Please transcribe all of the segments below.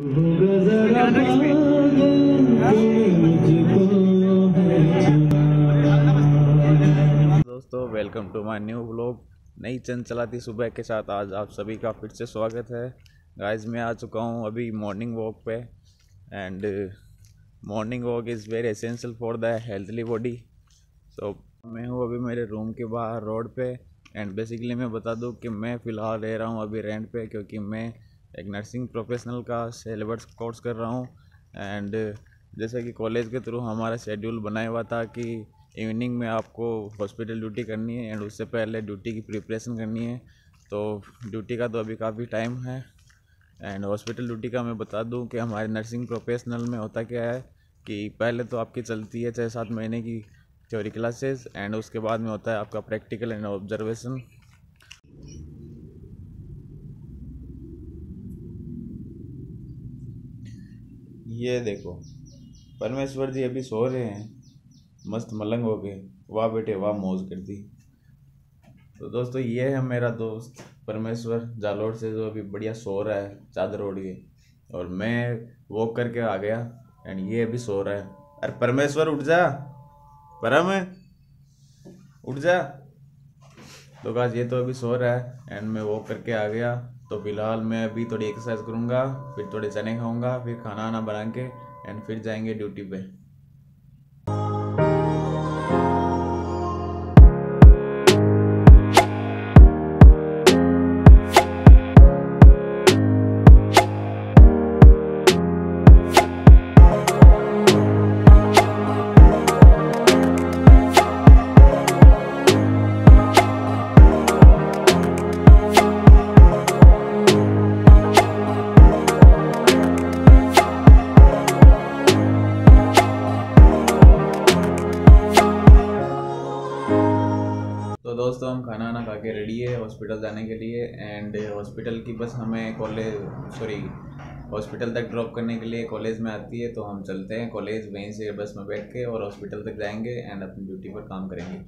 दोस्तों welcome to my new blog नई चंद चलाती सुबह के साथ आज आप सभी का फिर से स्वागत है। गाइस मैं आ चुका हूँ अभी मॉर्निंग वॉक पे। And morning walk is very essential for the healthy body so मैं हूँ अभी मेरे रूम के बाहर रोड पे। एंड बेसिकली मैं बता दूँ कि मैं फ़िलहाल रह रहा हूँ अभी रेंट पे, क्योंकि मैं एक नर्सिंग प्रोफेशनल का सिलेबस कोर्स कर रहा हूँ। एंड जैसे कि कॉलेज के थ्रू हमारा शेड्यूल बनाया हुआ था कि इवनिंग में आपको हॉस्पिटल ड्यूटी करनी है एंड उससे पहले ड्यूटी की प्रिपरेशन करनी है। तो ड्यूटी का तो अभी काफ़ी टाइम है। एंड हॉस्पिटल ड्यूटी का मैं बता दूँ कि हमारे नर्सिंग प्रोफेशनल में होता क्या है कि पहले तो आपकी चलती है छः सात महीने की थ्योरी क्लासेस एंड उसके बाद में होता है आपका प्रैक्टिकल एंड ऑब्जर्वेशन ये देखो। परमेश्वर जी अभी सो रहे हैं। मस्त मलंग हो गए। वाह बेटे, वाह मौज कर दी। तो दोस्तों, ये है मेरा दोस्त परमेश्वर जालोर से, जो अभी बढ़िया सो रहा है, चादर ओढ़ के। और मैं वॉक करके आ गया एंड ये अभी सो रहा है। अरे, परमेश्वर, उठ जा। परम, उठ जा। तो गाज ये तो अभी सो रहा है एंड मैं वॉक करके आ गया। तो फ़िलहाल मैं अभी थोड़ी एक्सरसाइज करूँगा, फिर थोड़े चने खाऊँगा, फिर खाना वाना बना के एंड फिर जाएँगे ड्यूटी पे। दोस्तों हम खाना वाना खा के रेडी है हॉस्पिटल जाने के लिए एंड हॉस्पिटल की बस हमें कॉलेज सॉरी हॉस्पिटल तक ड्रॉप करने के लिए कॉलेज में आती है तो हम चलते हैं कॉलेज वहीं से बस में बैठ के और हॉस्पिटल तक जाएँगे एंड अपनी ड्यूटी पर काम करेंगे।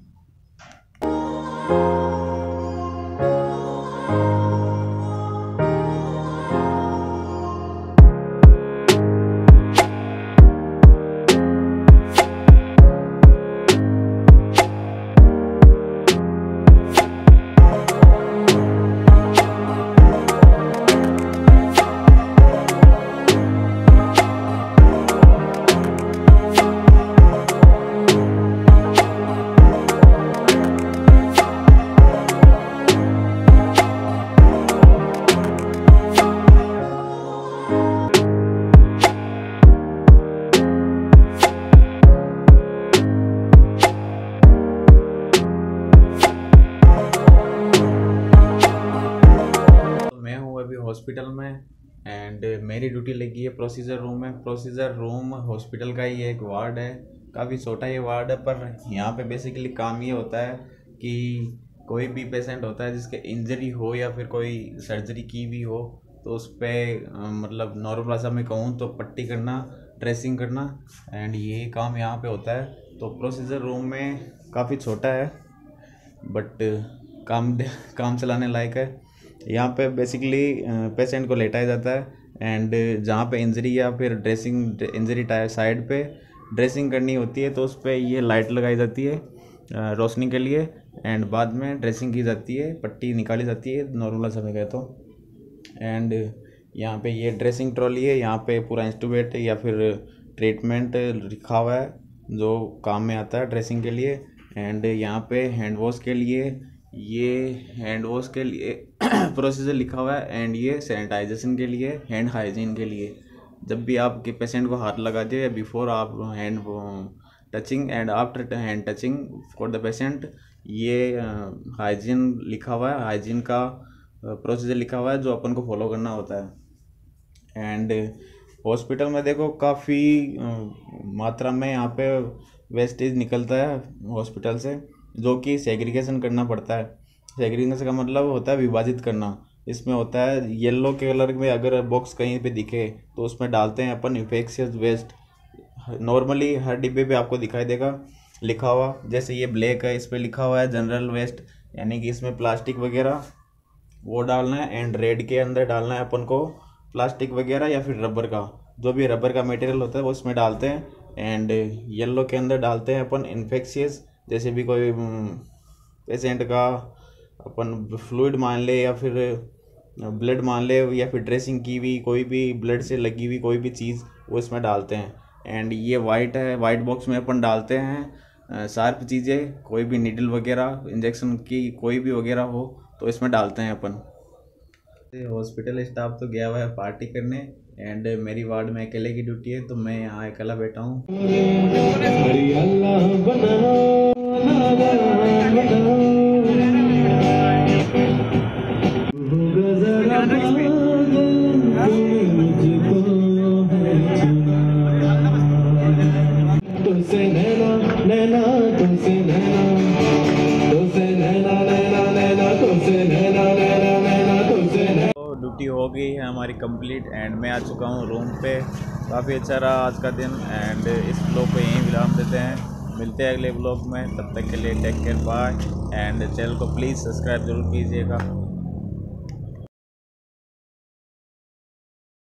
हॉस्पिटल में एंड मेरी ड्यूटी लगी है प्रोसीजर रूम में। प्रोसीजर रूम हॉस्पिटल का ही एक वार्ड है। काफ़ी छोटा ये वार्ड है, पर यहाँ पे बेसिकली काम ये होता है कि कोई भी पेशेंट होता है जिसके इंजरी हो या फिर कोई सर्जरी की भी हो तो उस पर मतलब नॉर्मल भाषा में कहूँ तो पट्टी करना ड्रेसिंग करना एंड ये काम यहाँ पे होता है। तो प्रोसीजर रूम में काफ़ी छोटा है बट काम काम चलाने लायक है। यहाँ पे बेसिकली पेशेंट को लेटाया जाता है एंड जहाँ पे इंजरी या फिर ड्रेसिंग इंजरी टाइप साइड पे ड्रेसिंग करनी होती है तो उस पर ये लाइट लगाई जाती है रोशनी के लिए एंड बाद में ड्रेसिंग की जाती है, पट्टी निकाली जाती है नॉर्मल समय कहे तो। एंड यहाँ पे ये ड्रेसिंग ट्रॉली है, यहाँ पे पूरा इंस्ट्रूमेंट या फिर ट्रीटमेंट लिखा हुआ है, जो काम में आता है ड्रेसिंग के लिए एंड यहाँ पे हैंड वॉश के लिए ये हैंड वॉश के लिए प्रोसीजर लिखा हुआ है एंड ये सैनिटाइजेशन के लिए हैंड हाइजीन के लिए। जब भी आप के पेशेंट को हाथ लगा दिए या बिफोर आप hand touching and after hand touching for the patient ये हाइजीन लिखा हुआ है। हाइजीन का प्रोसीजर लिखा हुआ है जो अपन को फॉलो करना होता है। एंड हॉस्पिटल में देखो काफ़ी मात्रा में यहाँ पे वेस्टेज निकलता है हॉस्पिटल से। जो कि सेग्रीगेशन करना पड़ता है। सेग्रीगेशन का मतलब होता है विभाजित करना। इसमें होता है येलो कलर में अगर बॉक्स कहीं पे दिखे तो उसमें डालते हैं अपन इन्फेक्शियस वेस्ट नॉर्मली हर डिब्बे पे आपको दिखाई देगा, लिखा हुआ। जैसे ये ब्लैक है, इस पर लिखा हुआ है जनरल वेस्ट यानी कि इसमें प्लास्टिक वगैरह, वो डालना है एंड रेड के अंदर डालना है अपन को प्लास्टिक वगैरह या फिर रबर का। जो भी रबर का मटेरियल होता है, वो उसमें डालते हैं एंड येलो के अंदर डालते हैं अपन इन्फेक्शियस जैसे भी कोई पेशेंट का अपन फ्लूड मान ले या फिर ब्लड मान ले या फिर ड्रेसिंग की हुई कोई भी ब्लड से लगी हुई कोई भी चीज़ वो इसमें डालते हैं। एंड ये वाइट है वाइट बॉक्स में अपन डालते हैं शार्प चीज़ें कोई भी नीडल वगैरह इंजेक्शन की कोई भी वगैरह हो तो इसमें डालते हैं अपन। हॉस्पिटल स्टाफ तो गया हुआ है पार्टी करने एंड मेरी वार्ड में अकेले की ड्यूटी है तो मैं यहाँ अकेला बैठा हूँ। ड्यूटी हो गई है हमारी कंप्लीट एंड मैं आ चुका हूँ रूम पे। काफ़ी अच्छा रहा आज का दिन एंड इस ब्लॉग को यहीं विराम देते हैं। मिलते हैं अगले ब्लॉग में, तब तक के लिए take care bye and channel को प्लीज़ सब्सक्राइब ज़रूर कीजिएगा।